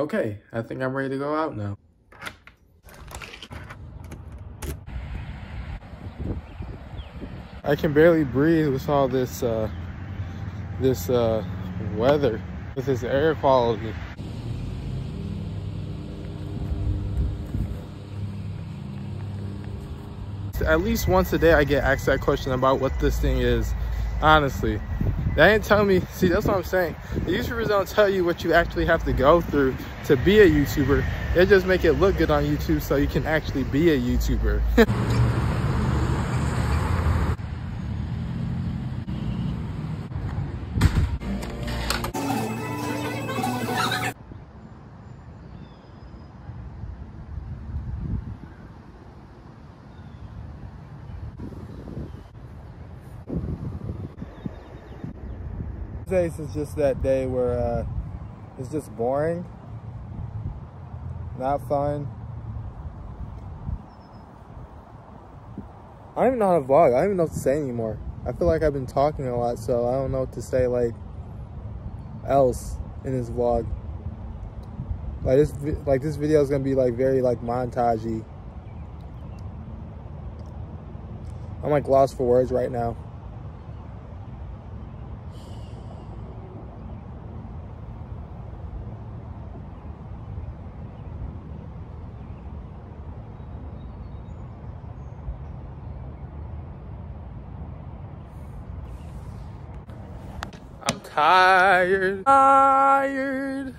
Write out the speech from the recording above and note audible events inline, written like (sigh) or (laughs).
Okay, I think I'm ready to go out now. I can barely breathe with all this uh, this uh, weather, with this air quality. At least once a day I get asked that question about what this thing is, honestly. They didn't tell me, see that's what I'm saying. The YouTubers don't tell you what you actually have to go through to be a YouTuber. They just make it look good on YouTube so you can actually be a YouTuber. (laughs) days is just that day where uh, it's just boring, not fun. I don't even know how to vlog. I don't even know what to say anymore. I feel like I've been talking a lot, so I don't know what to say like else in this vlog. Like this, like this video is gonna be like very like montagey. I'm like lost for words right now. Tired. Tired.